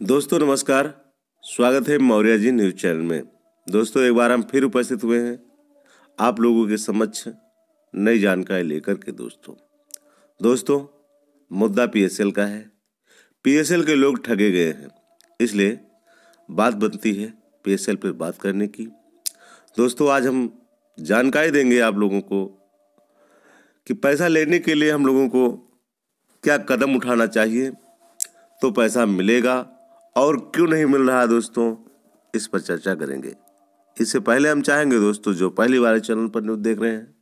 दोस्तों, नमस्कार। स्वागत है मौर्य जी न्यूज़ चैनल में। दोस्तों, एक बार हम फिर उपस्थित हुए हैं आप लोगों के समक्ष नई जानकारी लेकर के दोस्तों। दोस्तों, मुद्दा पीएसएल का है। पीएसएल के लोग ठगे गए हैं, इसलिए बात बनती है पीएसएल पर बात करने की। दोस्तों, आज हम जानकारी देंगे आप लोगों को कि पैसा लेने के लिए हम लोगों को क्या कदम उठाना चाहिए। तो पैसा मिलेगा और क्यों नहीं मिल रहा दोस्तों? इस पर चर्चा करेंगे। इससे पहले हम चाहेंगे दोस्तों, जो पहली बार चैनल पर न्यूज़ देख रहे हैं,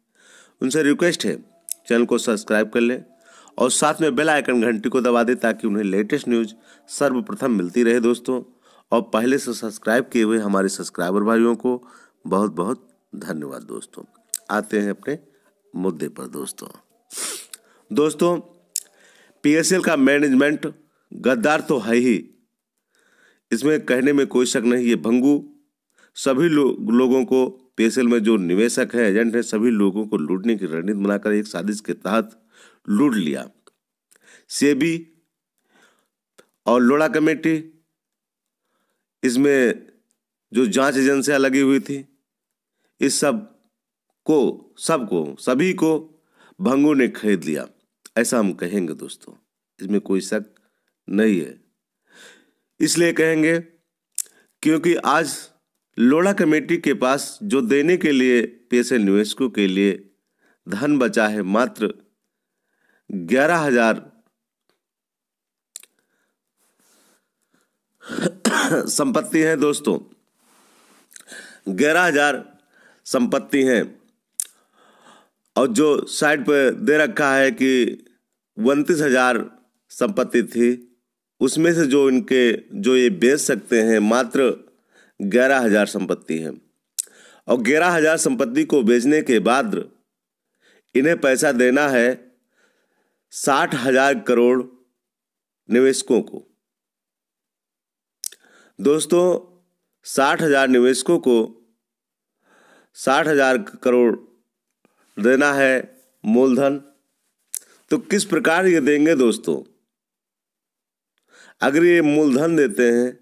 उनसे रिक्वेस्ट है, चैनल को सब्सक्राइब कर लें और साथ में बेल आइकन घंटी को दबा दें ताकि उन्हें लेटेस्ट न्यूज़ सर्वप्रथम मिलती रहे दोस्तों। और पहले से सब्सक्राइब किए हुए हमारे सब्सक्राइबर भाइयों को बहुत बहुत धन्यवाद दोस्तों। आते हैं अपने मुद्दे पर दोस्तों। दोस्तों, पीएसएल का मैनेजमेंट गद्दार तो है ही। इसमें कहने में कोई शक नहीं ये भंगू सभी लो, लोगों को पेशल में जो निवेशक है एजेंट हैं सभी लोगों को लूटने की रणनीति बनाकर एक साजिश के तहत लूट लिया। सेबी और लोड़ा कमेटी इसमें जो जाँच एजेंसियाँ लगी हुई थी इस सबको सबको सभी को भंगू ने खरीद लिया। ऐसा हम कहेंगे दोस्तों इसमें कोई शक नहीं है। इसलिए कहेंगे क्योंकि आज लोड़ा कमेटी के पास जो देने के लिए पैसे निवेशकों के लिए धन बचा है मात्र ग्यारह हज़ार संपत्ति है दोस्तों। ग्यारह हज़ार संपत्ति है। और जो साइड पर दे रखा है कि उनतीस हज़ार संपत्ति थी उसमें से जो इनके, जो ये बेच सकते हैं, मात्र ग्यारह हज़ार संपत्ति है। और ग्यारह हज़ार संपत्ति को बेचने के बाद इन्हें पैसा देना है साठ हज़ार करोड़ निवेशकों को। दोस्तों, साठ हज़ार निवेशकों को साठ हज़ार करोड़ देना है मूलधन। तो किस प्रकार ये देंगे दोस्तों? अगर ये मूलधन देते हैं,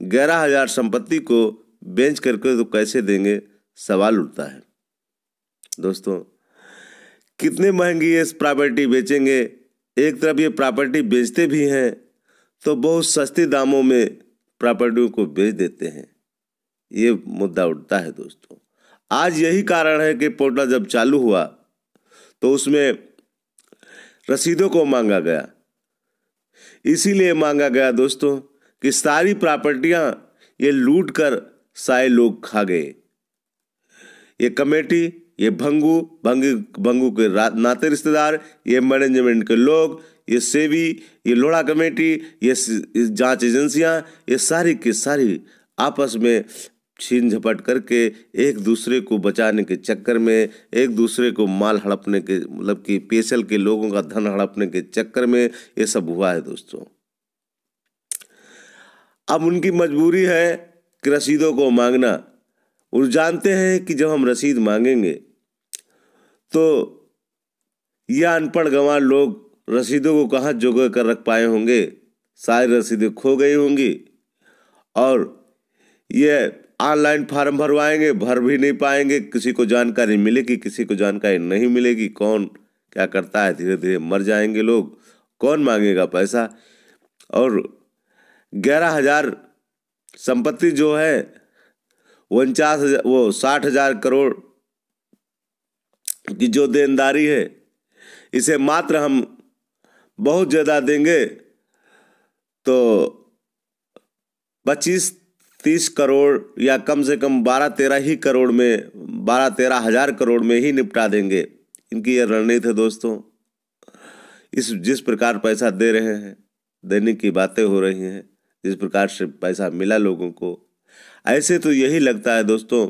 ग्यारह हज़ार संपत्ति को बेच करके तो कैसे देंगे? सवाल उठता है। दोस्तों, कितने महँगी ये प्रॉपर्टी बेचेंगे? एक तरफ़ ये प्रॉपर्टी बेचते भी हैं तो बहुत सस्ते दामों में प्रॉपर्टियों को बेच देते हैं। ये मुद्दा उठता है दोस्तों। आज यही कारण है कि पोर्टल जब चालू हुआ तो उसमें रसीदों को मांगा गया। इसीलिए मांगा गया दोस्तों कि सारी प्रॉपर्टियाँ ये लूट कर सारे लोग खा गए। ये कमेटी, ये भंगू, भंग, भंगू के नाते रिश्तेदार, ये मैनेजमेंट के लोग, ये सेवी, ये लोड़ा कमेटी, ये जाँच एजेंसियाँ, ये सारी की सारी आपस में छीन झपट करके एक दूसरे को बचाने के चक्कर में, एक दूसरे को माल हड़पने के मतलब कि पेशल के लोगों का धन हड़पने के चक्कर में ये सब हुआ है दोस्तों। अब उनकी मजबूरी है कि रसीदों को मांगना। वो जानते हैं कि जब हम रसीद मांगेंगे तो यह अनपढ़ गंवार लोग रसीदों को कहाँ जोग कर रख पाए होंगे? सारी रसीदें खो गई होंगी। और ये ऑनलाइन फार्म भरवाएँगे, भर भी नहीं पाएँगे। किसी को जानकारी मिलेगी, किसी को जानकारी नहीं मिलेगी, कौन क्या करता है? धीरे धीरे मर जाएँगे लोग। कौन मांगेगा पैसा? और ग्यारह हज़ार संपत्ति जो है, उनचास हज़ार, वो साठ हज़ार करोड़ की जो देनदारी है, इसे मात्र हम बहुत ज़्यादा देंगे तो पच्चीस तीस करोड़ या कम से कम बारह तेरह ही करोड़ में, बारह तेरह हज़ार करोड़ में ही निपटा देंगे। इनकी ये रणनीति है दोस्तों। इस, जिस प्रकार पैसा दे रहे हैं देने की बातें हो रही हैं, जिस प्रकार से पैसा मिला लोगों को, ऐसे तो यही लगता है दोस्तों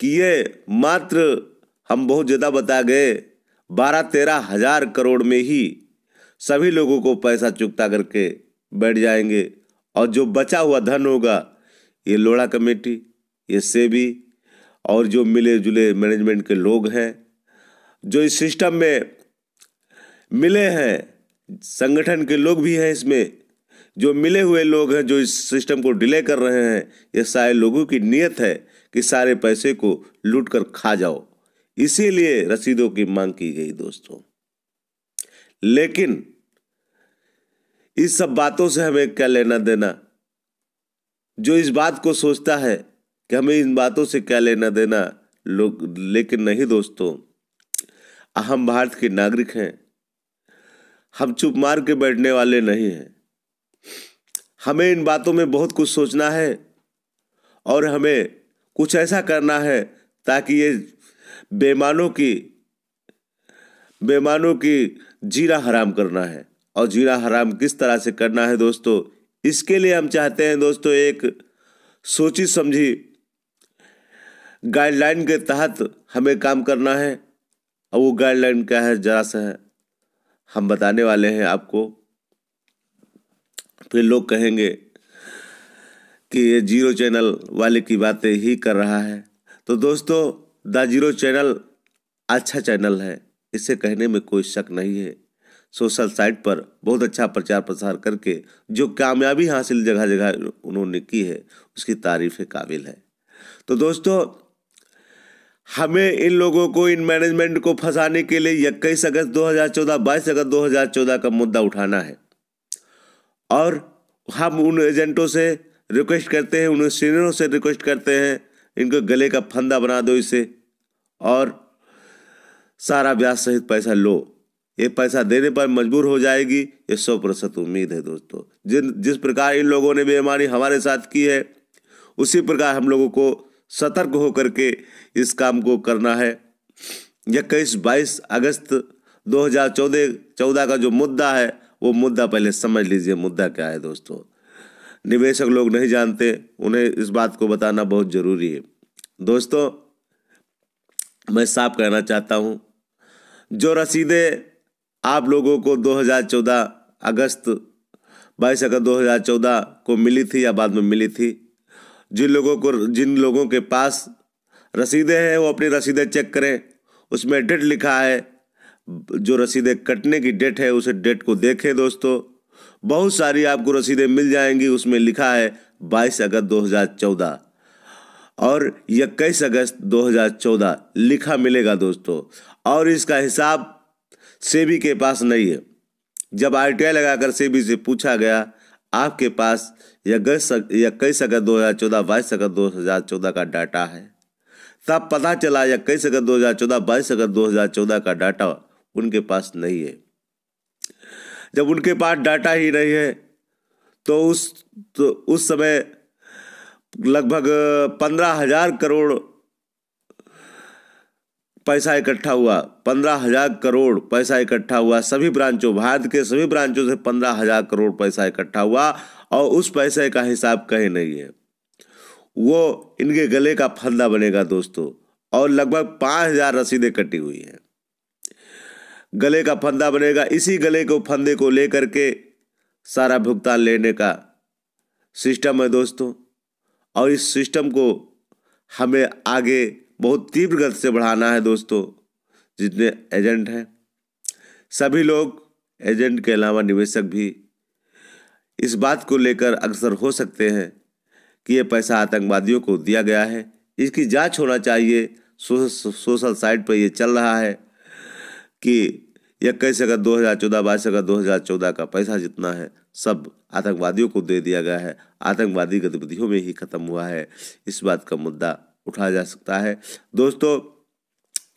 कि ये मात्र हम बहुत ज़्यादा बता गए, बारह तेरह हज़ार करोड़ में ही सभी लोगों को पैसा चुकता करके बैठ जाएँगे। और जो बचा हुआ धन होगा ये लोड़ा कमेटी, ये सेबी और जो मिले जुले मैनेजमेंट के लोग हैं, जो इस सिस्टम में मिले हैं, संगठन के लोग भी हैं इसमें, जो मिले हुए लोग हैं, जो इस सिस्टम को डिले कर रहे हैं, ये सारे लोगों की नीयत है कि सारे पैसे को लूट कर खा जाओ। इसीलिए रसीदों की मांग की गई दोस्तों। लेकिन इस सब बातों से हमें क्या लेना देना? जो इस बात को सोचता है कि हमें इन बातों से क्या लेना देना, लोग, लेकिन नहीं दोस्तों हम भारत के नागरिक हैं। हम चुप मार के बैठने वाले नहीं हैं। हमें इन बातों में बहुत कुछ सोचना है और हमें कुछ ऐसा करना है ताकि ये बेमानों की बेमानों की जीरा हराम करना है। और जीरा हराम किस तरह से करना है दोस्तों इसके लिए हम चाहते हैं दोस्तों एक सोची समझी गाइडलाइन के तहत हमें काम करना है। और वो गाइडलाइन क्या है? जरा सा है। हम बताने वाले हैं आपको। फिर लोग कहेंगे कि ये ज़ीरो चैनल वाले की बातें ही कर रहा है। तो दोस्तों, द ज़ीरो चैनल अच्छा चैनल है। इसे कहने में कोई शक नहीं है। सोशल साइट पर बहुत अच्छा प्रचार प्रसार करके जो कामयाबी हासिल जगह जगह उन्होंने की है, उसकी तारीफ़ काबिल है। तो दोस्तों, हमें इन लोगों को, इन मैनेजमेंट को फंसाने के लिए इक्कीस अगस्त 2014 22 अगस्त 2014 का मुद्दा उठाना है। और हम उन एजेंटों से रिक्वेस्ट करते हैं, उन सीनियरों से रिक्वेस्ट करते हैं, इनको गले का फंदा बना दो इसे और सारा ब्याज सहित पैसा लो। ये पैसा देने पर मजबूर हो जाएगी, ये सौ प्रतिशत उम्मीद है दोस्तों। जिन, जिस प्रकार इन लोगों ने बेईमानी हमारे साथ की है, उसी प्रकार हम लोगों को सतर्क होकर के इस काम को करना है। इक्कीस, बाईस अगस्त 2014 चौदह का जो मुद्दा है, वो मुद्दा पहले समझ लीजिए मुद्दा क्या है दोस्तों। निवेशक लोग नहीं जानते, उन्हें इस बात को बताना बहुत ज़रूरी है। दोस्तों, मैं साफ़ कहना चाहता हूँ, जो रसीदें आप लोगों को 2014 अगस्त, बाईस अगस्त 2014 को मिली थी या बाद में मिली थी? जिन लोगों को, जिन लोगों के पास रसीदें हैं, वो अपनी रसीदें चेक करें। उसमें डेट लिखा है। जो रसीदें कटने की डेट है, उसे डेट को देखें दोस्तों। बहुत सारी आपको रसीदें मिल जाएँगी, उसमें लिखा है बाईस अगस्त 2014 और इक्कीस अगस्त 2014 लिखा मिलेगा दोस्तों। और इसका हिसाब सेबी के पास नहीं है। जब आर टी आई लगाकर सेबी से पूछा गया, आपके पास इक्कीस अगस्त दो हज़ार चौदह, बाईस अगस्त दो हज़ार चौदह का डाटा है। तब पता चला इक्कीस अगस्त दो हज़ार चौदह, बाईस अगस्त दो हज़ार चौदह का डाटा उनके पास नहीं है। जब उनके पास डाटा ही नहीं है तो उस तो उस समय लगभग पंद्रह हज़ार करोड़ पैसा इकट्ठा हुआ, पंद्रह हज़ार करोड़ पैसा इकट्ठा हुआ, सभी ब्रांचों, भारत के सभी ब्रांचों से पंद्रह हज़ार करोड़ पैसा इकट्ठा हुआ और उस पैसे का हिसाब कहीं नहीं है। वो इनके गले का फंदा बनेगा दोस्तों और लगभग पाँच हज़ार रसीदें कटी हुई हैं। गले का फंदा बनेगा, इसी गले को, फंदे को लेकर के सारा भुगतान लेने का सिस्टम है दोस्तों और इस सिस्टम को हमें आगे बहुत तीव्र गति से बढ़ाना है दोस्तों, जितने एजेंट हैं। सभी लोग एजेंट के अलावा निवेशक भी इस बात को लेकर अक्सर हो सकते हैं कि ये पैसा आतंकवादियों को दिया गया है। इसकी जाँच होना चाहिए। सोशल साइट पर ये चल रहा है कि इक्कीस अगस्त दो हज़ार चौदह, बाईस अगस्त दो हज़ार चौदह का पैसा जितना है, सब आतंकवादियों को दे दिया गया है। आतंकवादी गतिविधियों में ही खत्म हुआ है। इस बात का मुद्दा उठाया जा सकता है। दोस्तों,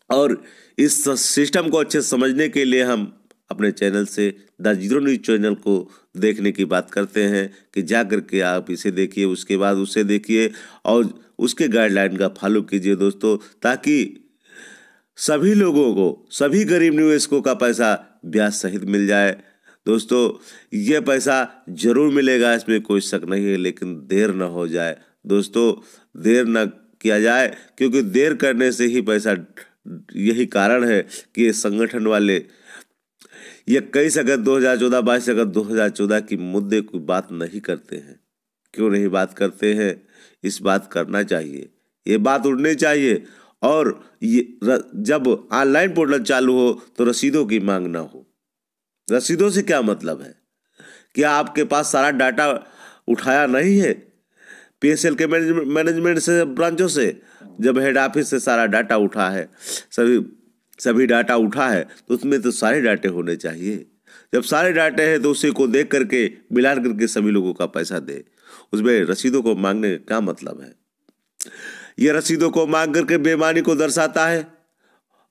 और इस सिस्टम को अच्छे समझने के लिए हम अपने चैनल से द ज़ीरो न्यूज़ चैनल को देखने की बात करते हैं कि जा करके आप इसे देखिए, उसके बाद उसे देखिए और उसके गाइडलाइन का फॉलो कीजिए दोस्तों, ताकि सभी लोगों को, सभी गरीब निवेशकों का पैसा ब्याज सहित मिल जाए। दोस्तों ये पैसा ज़रूर मिलेगा, इसमें कोई शक नहीं है, लेकिन देर ना हो जाए। दोस्तों, देर न किया जाए क्योंकि देर करने से ही पैसा यही कारण है कि संगठन वाले इक्कीस अगस्त दो हज़ार चौदह बाईस अगस्त दो हज़ार चौदह की मुद्दे की बात नहीं करते हैं क्यों नहीं बात करते हैं? इस बात करना चाहिए। ये बात उड़नी चाहिए। और ये र, जब ऑनलाइन पोर्टल चालू हो तो रसीदों की मांग ना हो। रसीदों से क्या मतलब है? क्या आपके पास सारा डाटा उठाया नहीं है? पीएसएल के मैनेजमेंट से ब्रांचों से, जब हेड ऑफ़िस से सारा डाटा उठा है, सभी सभी डाटा उठा है तो उसमें तो सारे डाटे होने चाहिए। जब सारे डाटे हैं तो उसी को देख करके, मिलान करके सभी लोगों का पैसा दे। उसमें रसीदों को मांगने का क्या मतलब है। ये रसीदों को मांग करके बेमानी को दर्शाता है,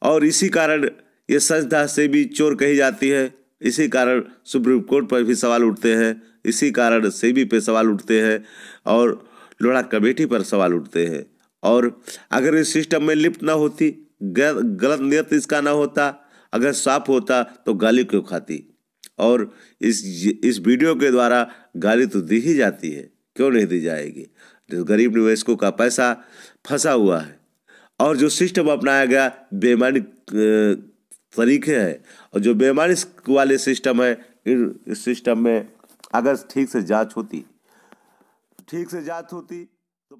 और इसी कारण ये संस्था से भी चोर कही जाती है। इसी कारण सुप्रीम कोर्ट पर भी सवाल उठते हैं, इसी कारण से सेबी पे सवाल उठते हैं, और लोढ़ा कमेटी पर सवाल उठते हैं। और अगर इस सिस्टम में लिप्त ना होती, गलत नियत इसका ना होता, अगर साफ़ होता तो गाली क्यों खाती? और इस इस वीडियो के द्वारा गाली तो दी ही जाती है, क्यों नहीं दी जाएगी? गरीब निवेशकों का पैसा फंसा हुआ है, और जो सिस्टम अपनाया गया बेमानी तरीके है, और जो बेमानी वाले सिस्टम है, इन सिस्टम में अगर ठीक से जाँच होती ठीक से जात होती तो